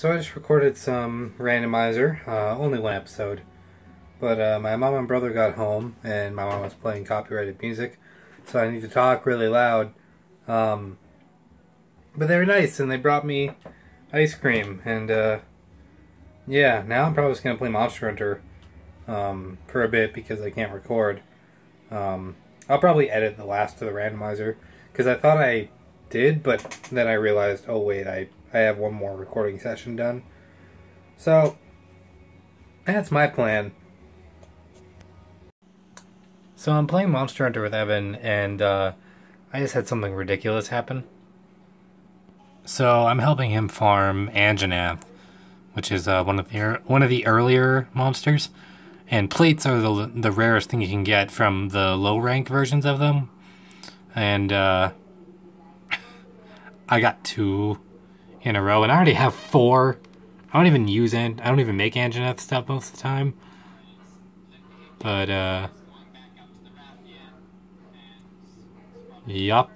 So I just recorded some randomizer, uh, only one episode. But uh, my mom and brother got home, and my mom was playing copyrighted music, so I need to talk really loud. Um, but they were nice, and they brought me ice cream, and uh, yeah, now I'm probably just gonna play Monster Hunter um, for a bit because I can't record. Um, I'll probably edit the last of the randomizer because I thought I did, but then I realized, oh wait, I I have one more recording session done. So that's my plan. So I'm playing Monster Hunter with Evan, and uh, I just had something ridiculous happen. So I'm helping him farm Anjanath, which is uh, one of the one of the earlier monsters, and plates are the the rarest thing you can get from the low rank versions of them, and uh, I got two in a row, and I already have four. I don't even use An- I don't even make Anjanath stuff most of the time, but uh, yup.